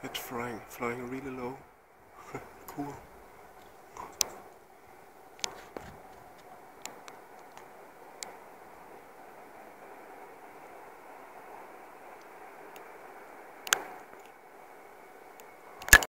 It's flying, flying really low. cool.